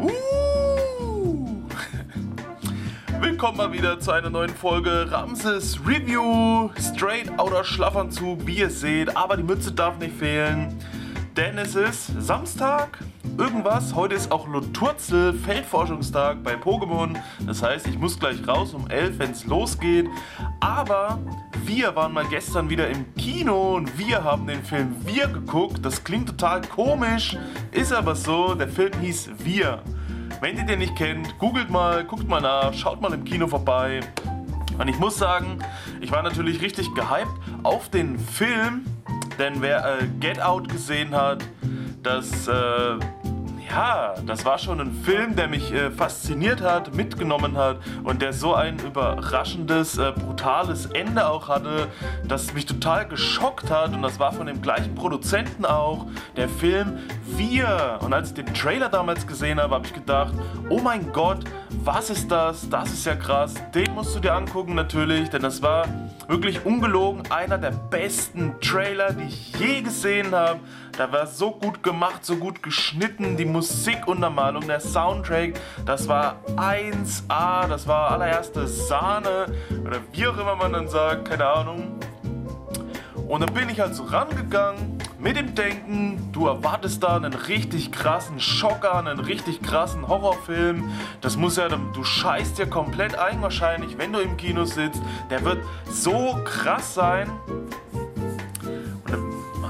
Uh. Willkommen mal wieder zu einer neuen Folge Ramses Review. Straight outer Schlafanzug, wie ihr seht, aber die Mütze darf nicht fehlen, denn es ist Samstag. Irgendwas. Heute ist auch Loturzel Feldforschungstag bei Pokémon. Das heißt, ich muss gleich raus um 11, wenn es losgeht. Aber wir waren mal gestern wieder im Kino und wir haben den Film Wir geguckt. Das klingt total komisch, ist aber so. Der Film hieß Wir. Wenn ihr den nicht kennt, googelt mal, guckt mal nach, schaut mal im Kino vorbei. Und ich muss sagen, ich war natürlich richtig gehypt auf den Film, denn wer äh, Get Out gesehen hat, das äh, ja, das war schon ein Film, der mich äh, fasziniert hat, mitgenommen hat und der so ein überraschendes, äh, brutales Ende auch hatte, das mich total geschockt hat und das war von dem gleichen Produzenten auch, der Film Wir. Und als ich den Trailer damals gesehen habe, habe ich gedacht, oh mein Gott, was ist das? Das ist ja krass. Den musst du dir angucken natürlich, denn das war wirklich ungelogen einer der besten Trailer, die ich je gesehen habe. Da war so gut gemacht, so gut geschnitten, die Musikuntermalung, der Soundtrack, das war 1A, das war allererste Sahne oder wie auch immer man dann sagt, keine Ahnung. Und dann bin ich halt so rangegangen mit dem Denken, du erwartest da einen richtig krassen Schocker, einen richtig krassen Horrorfilm. Das muss ja, du scheißt dir komplett ein wahrscheinlich, wenn du im Kino sitzt. Der wird so krass sein.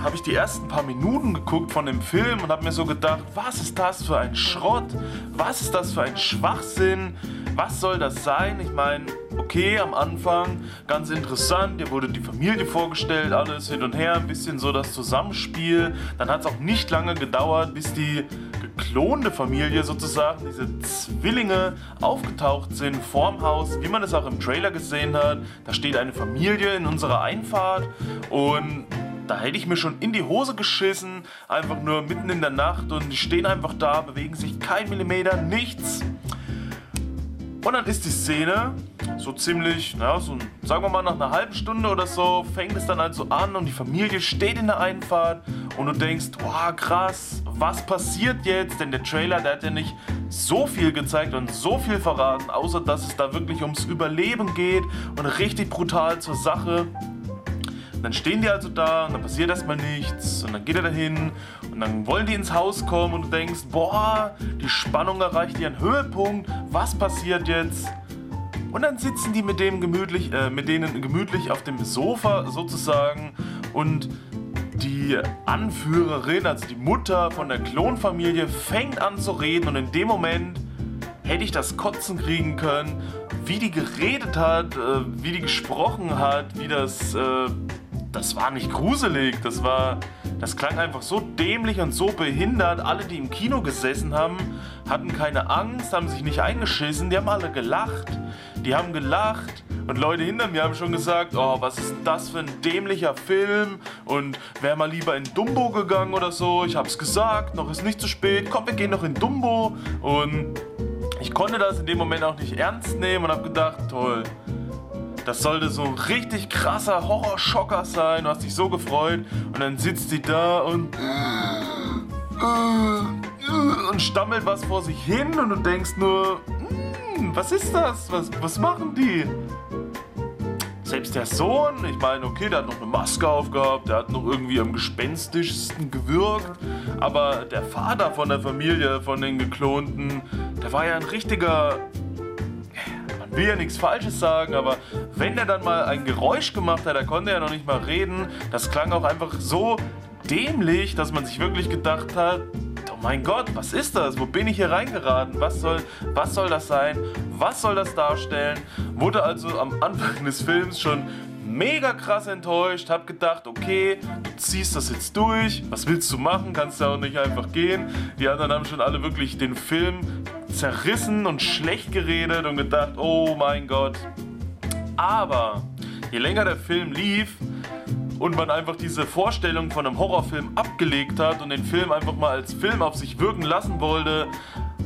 Habe ich die ersten paar Minuten geguckt von dem Film und habe mir so gedacht, was ist das für ein Schrott? Was ist das für ein Schwachsinn? Was soll das sein? Ich meine, okay am Anfang, ganz interessant. Hier wurde die Familie vorgestellt, alles hin und her, ein bisschen so das Zusammenspiel. Dann hat es auch nicht lange gedauert, bis die geklonte Familie sozusagen, diese Zwillinge, aufgetaucht sind vorm Haus, wie man es auch im Trailer gesehen hat. Da steht eine Familie in unserer Einfahrt und da hätte ich mir schon in die Hose geschissen, einfach nur mitten in der Nacht und die stehen einfach da, bewegen sich kein Millimeter, nichts. Und dann ist die Szene so ziemlich, ja, so sagen wir mal nach einer halben Stunde oder so, fängt es dann halt so an und die Familie steht in der Einfahrt und du denkst, wow, krass, was passiert jetzt? Denn der Trailer, der hat ja nicht so viel gezeigt und so viel verraten, außer dass es da wirklich ums Überleben geht und richtig brutal zur Sache. Dann stehen die also da und dann passiert erstmal nichts und dann geht er dahin und dann wollen die ins Haus kommen und du denkst, boah, die Spannung erreicht ihren Höhepunkt, was passiert jetzt? Und dann sitzen die mit dem gemütlich, äh, mit denen gemütlich auf dem Sofa sozusagen und die Anführerin, also die Mutter von der Klonfamilie, fängt an zu reden und in dem Moment hätte ich das Kotzen kriegen können, wie die geredet hat, äh, wie die gesprochen hat, wie das äh, das war nicht gruselig, das war, das klang einfach so dämlich und so behindert. Alle, die im Kino gesessen haben, hatten keine Angst, haben sich nicht eingeschissen, die haben alle gelacht. Die haben gelacht und Leute hinter mir haben schon gesagt, oh, was ist das für ein dämlicher Film und wäre mal lieber in Dumbo gegangen oder so. Ich hab's gesagt, noch ist nicht zu spät, komm, wir gehen noch in Dumbo und ich konnte das in dem Moment auch nicht ernst nehmen und hab gedacht, toll, das sollte so ein richtig krasser Horrorschocker sein. Du hast dich so gefreut. Und dann sitzt sie da und. und stammelt was vor sich hin und du denkst nur, hm, was ist das? Was, was machen die? Selbst der Sohn, ich meine, okay, der hat noch eine Maske aufgehabt, der hat noch irgendwie am gespenstischsten gewirkt, aber der Vater von der Familie, von den Geklonten, der war ja ein richtiger will ja nichts Falsches sagen, aber wenn er dann mal ein Geräusch gemacht hat, da konnte er noch nicht mal reden. Das klang auch einfach so dämlich, dass man sich wirklich gedacht hat, oh mein Gott, was ist das? Wo bin ich hier reingeraten? Was soll, was soll das sein? Was soll das darstellen? Wurde also am Anfang des Films schon mega krass enttäuscht, hab gedacht, okay, du ziehst das jetzt durch, was willst du machen, kannst ja auch nicht einfach gehen. Die anderen haben schon alle wirklich den Film zerrissen und schlecht geredet und gedacht, oh mein Gott. Aber je länger der Film lief und man einfach diese Vorstellung von einem Horrorfilm abgelegt hat und den Film einfach mal als Film auf sich wirken lassen wollte,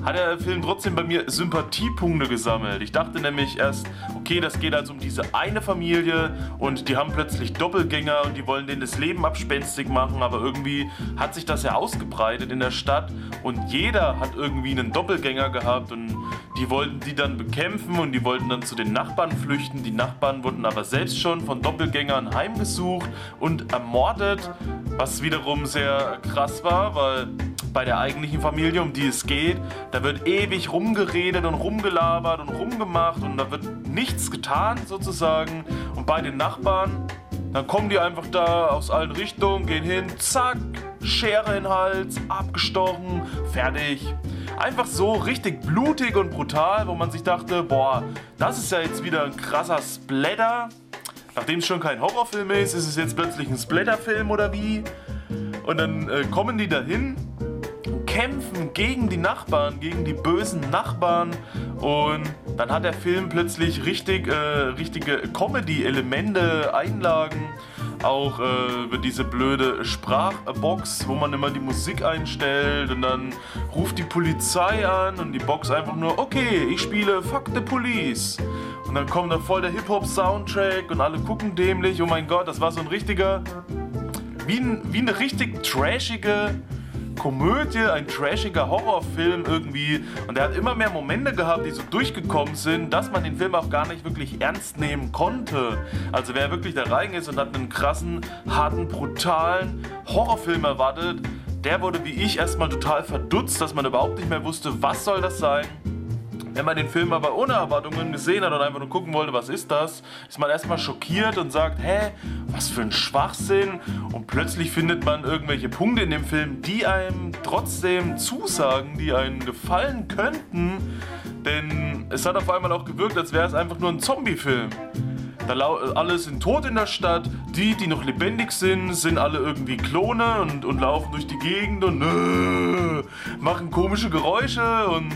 hat der Film trotzdem bei mir Sympathiepunkte gesammelt. Ich dachte nämlich erst, okay, das geht also um diese eine Familie und die haben plötzlich Doppelgänger und die wollen denen das Leben abspenstig machen, aber irgendwie hat sich das ja ausgebreitet in der Stadt und jeder hat irgendwie einen Doppelgänger gehabt und die wollten die dann bekämpfen und die wollten dann zu den Nachbarn flüchten. Die Nachbarn wurden aber selbst schon von Doppelgängern heimgesucht und ermordet, was wiederum sehr krass war, weil bei der eigentlichen Familie, um die es geht, da wird ewig rumgeredet und rumgelabert und rumgemacht und da wird nichts getan sozusagen. Und bei den Nachbarn, dann kommen die einfach da aus allen Richtungen, gehen hin, zack, Schere in den Hals, abgestochen, fertig. Einfach so richtig blutig und brutal, wo man sich dachte, boah, das ist ja jetzt wieder ein krasser Splatter. Nachdem es schon kein Horrorfilm ist, ist es jetzt plötzlich ein Splatterfilm oder wie? Und dann äh, kommen die dahin kämpfen gegen die Nachbarn, gegen die bösen Nachbarn. Und dann hat der Film plötzlich richtig, äh, richtige Comedy-Elemente, Einlagen. Auch äh, diese blöde Sprachbox, wo man immer die Musik einstellt und dann ruft die Polizei an und die Box einfach nur, okay, ich spiele Fuck the Police. Und dann kommt da voll der Hip-Hop-Soundtrack und alle gucken dämlich. Oh mein Gott, das war so ein richtiger, wie, ein, wie eine richtig trashige Komödie, ein trashiger Horrorfilm irgendwie. Und er hat immer mehr Momente gehabt, die so durchgekommen sind, dass man den Film auch gar nicht wirklich ernst nehmen konnte. Also wer wirklich da rein ist und hat einen krassen, harten, brutalen Horrorfilm erwartet, der wurde wie ich erstmal total verdutzt, dass man überhaupt nicht mehr wusste, was soll das sein. Wenn man den Film aber ohne Erwartungen gesehen hat und einfach nur gucken wollte, was ist das, ist man erstmal schockiert und sagt, hä, was für ein Schwachsinn. Und plötzlich findet man irgendwelche Punkte in dem Film, die einem trotzdem zusagen, die einem gefallen könnten. Denn es hat auf einmal auch gewirkt, als wäre es einfach nur ein Zombie-Film. Da alle sind tot in der Stadt. Die, die noch lebendig sind, sind alle irgendwie Klone und, und laufen durch die Gegend und äh, machen komische Geräusche. Und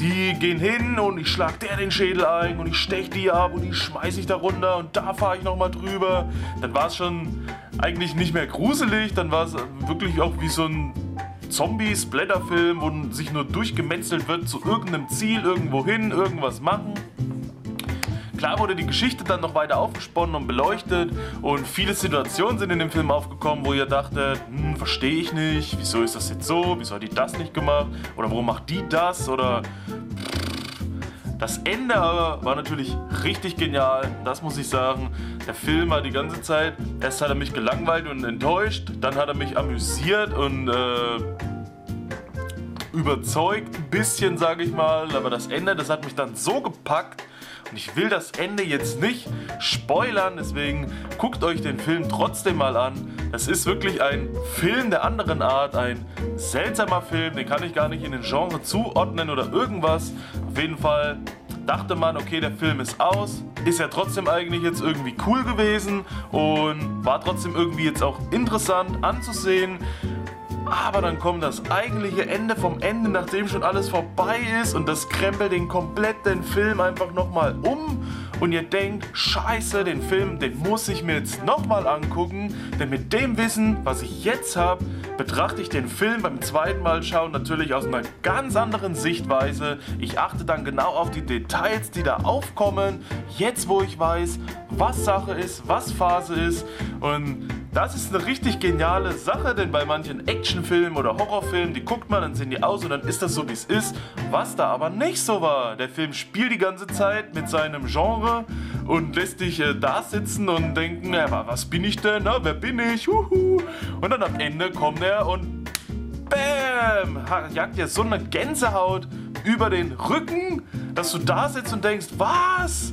die gehen hin und ich schlag der den Schädel ein und ich stech die ab und die schmeiß ich da runter und da fahre ich nochmal drüber. Dann war es schon eigentlich nicht mehr gruselig, dann war es wirklich auch wie so ein Zombie-Splatter-Film, wo sich nur durchgemetzelt wird zu irgendeinem Ziel, irgendwo hin, irgendwas machen. Klar wurde die Geschichte dann noch weiter aufgesponnen und beleuchtet und viele Situationen sind in dem Film aufgekommen, wo ihr dachtet, hm, verstehe ich nicht, wieso ist das jetzt so, wieso hat die das nicht gemacht oder warum macht die das oder das Ende war natürlich richtig genial, das muss ich sagen. Der Film war die ganze Zeit, erst hat er mich gelangweilt und enttäuscht, dann hat er mich amüsiert und äh, überzeugt, ein bisschen sage ich mal, aber das Ende, das hat mich dann so gepackt, und ich will das Ende jetzt nicht spoilern, deswegen guckt euch den Film trotzdem mal an. Es ist wirklich ein Film der anderen Art, ein seltsamer Film, den kann ich gar nicht in den Genre zuordnen oder irgendwas. Auf jeden Fall dachte man, okay, der Film ist aus, ist ja trotzdem eigentlich jetzt irgendwie cool gewesen und war trotzdem irgendwie jetzt auch interessant anzusehen. Aber dann kommt das eigentliche Ende vom Ende, nachdem schon alles vorbei ist und das krempelt den kompletten Film einfach nochmal um. Und ihr denkt, scheiße, den Film, den muss ich mir jetzt nochmal angucken, denn mit dem Wissen, was ich jetzt habe, betrachte ich den Film beim zweiten Mal schauen natürlich aus einer ganz anderen Sichtweise. Ich achte dann genau auf die Details, die da aufkommen, jetzt wo ich weiß, was Sache ist, was Phase ist. Und das ist eine richtig geniale Sache, denn bei manchen Actionfilmen oder Horrorfilmen, die guckt man, dann sehen die aus und dann ist das so, wie es ist. Was da aber nicht so war. Der Film spielt die ganze Zeit mit seinem Genre und lässt dich äh, da sitzen und denken, ja, was bin ich denn? Na, wer bin ich? Huhu. Und dann am Ende kommt er und BÄM! Jagt dir so eine Gänsehaut über den Rücken, dass du da sitzt und denkst, was?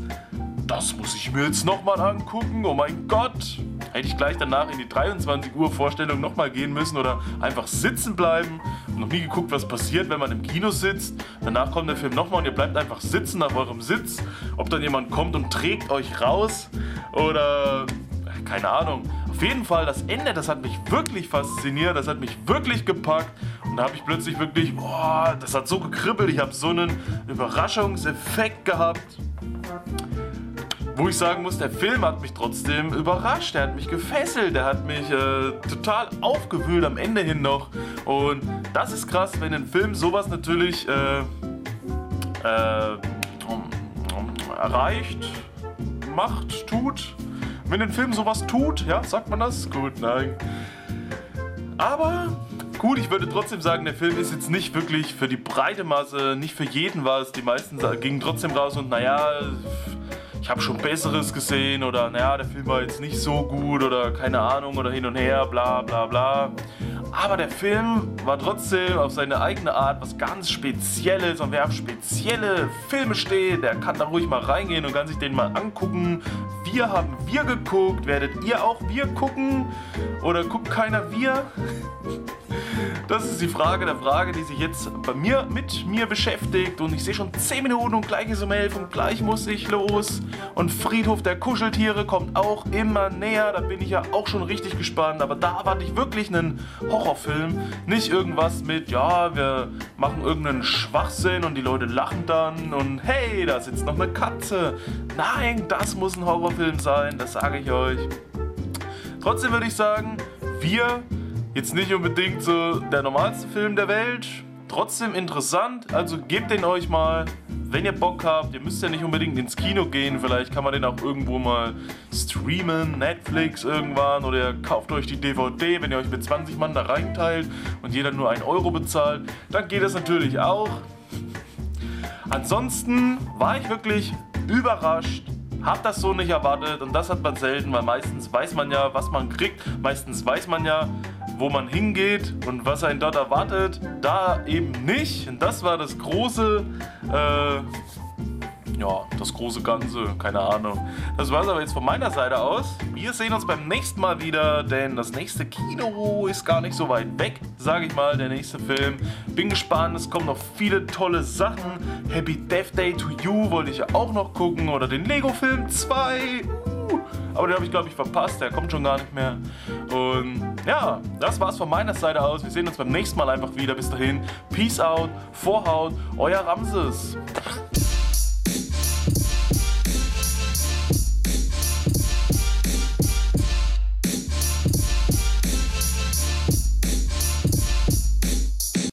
Das muss ich mir jetzt nochmal angucken. Oh mein Gott. Hätte ich gleich danach in die 23 Uhr Vorstellung nochmal gehen müssen oder einfach sitzen bleiben. Noch nie geguckt, was passiert, wenn man im Kino sitzt. Danach kommt der Film nochmal und ihr bleibt einfach sitzen nach eurem Sitz. Ob dann jemand kommt und trägt euch raus oder keine Ahnung. Auf jeden Fall, das Ende, das hat mich wirklich fasziniert, das hat mich wirklich gepackt. Und da habe ich plötzlich wirklich, boah, das hat so gekribbelt. Ich habe so einen Überraschungseffekt gehabt wo ich sagen muss, der Film hat mich trotzdem überrascht, er hat mich gefesselt, er hat mich äh, total aufgewühlt am Ende hin noch. Und das ist krass, wenn ein Film sowas natürlich äh, äh, erreicht, macht, tut. Wenn ein Film sowas tut, ja, sagt man das? Gut, nein. Aber gut, ich würde trotzdem sagen, der Film ist jetzt nicht wirklich für die breite Masse, nicht für jeden was. Die meisten gingen trotzdem raus und naja, ich habe schon Besseres gesehen oder naja, der Film war jetzt nicht so gut oder keine Ahnung oder hin und her, bla bla bla. Aber der Film war trotzdem auf seine eigene Art was ganz Spezielles und wer auf spezielle Filme steht, der kann da ruhig mal reingehen und kann sich den mal angucken. Wir haben wir geguckt, werdet ihr auch wir gucken oder guckt keiner wir? Das ist die Frage der Frage, die sich jetzt bei mir mit mir beschäftigt. Und ich sehe schon 10 Minuten und gleich ist um 11 und gleich muss ich los. Und Friedhof der Kuscheltiere kommt auch immer näher. Da bin ich ja auch schon richtig gespannt. Aber da erwarte ich wirklich einen Horrorfilm. Nicht irgendwas mit, ja, wir machen irgendeinen Schwachsinn und die Leute lachen dann. Und hey, da sitzt noch eine Katze. Nein, das muss ein Horrorfilm sein. Das sage ich euch. Trotzdem würde ich sagen, wir Jetzt nicht unbedingt so der normalste Film der Welt, trotzdem interessant, also gebt den euch mal, wenn ihr Bock habt. Ihr müsst ja nicht unbedingt ins Kino gehen, vielleicht kann man den auch irgendwo mal streamen, Netflix irgendwann. Oder ihr kauft euch die DVD, wenn ihr euch mit 20 Mann da reinteilt und jeder nur 1 Euro bezahlt, dann geht das natürlich auch. Ansonsten war ich wirklich überrascht, hab das so nicht erwartet. Und das hat man selten, weil meistens weiß man ja, was man kriegt, meistens weiß man ja, wo man hingeht und was einen dort erwartet. Da eben nicht. Und das war das große, äh, ja, das große Ganze, keine Ahnung. Das war es aber jetzt von meiner Seite aus. Wir sehen uns beim nächsten Mal wieder, denn das nächste Kino ist gar nicht so weit weg, sage ich mal, der nächste Film. Bin gespannt, es kommen noch viele tolle Sachen. Happy Death Day to You wollte ich ja auch noch gucken oder den Lego Film 2. Aber den habe ich, glaube ich, verpasst. Der kommt schon gar nicht mehr. Und ja, das war's von meiner Seite aus. Wir sehen uns beim nächsten Mal einfach wieder. Bis dahin, Peace out, Vorhaut, euer Ramses.